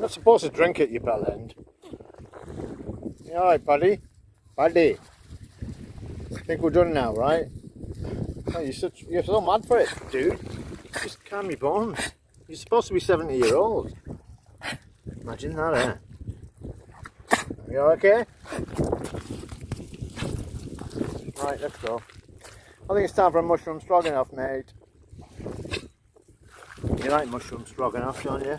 Not supposed to drink it, you bell end. You alright, buddy? Buddy. I think we're done now, right? Oh, you're, such, you're so mad for it, dude. Just calm your bones. You're supposed to be 70 year old. Imagine that, eh? Are you okay? Right, let's go. I think it's time for a mushroom stroganoff, mate. You like mushroom stroganoff, don't you?